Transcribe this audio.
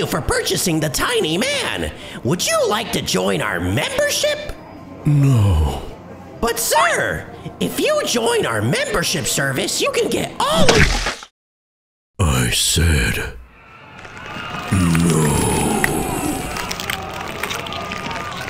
you for purchasing the tiny man. Would you like to join our membership? No. But, sir, if you join our membership service, you can get all of. I said no.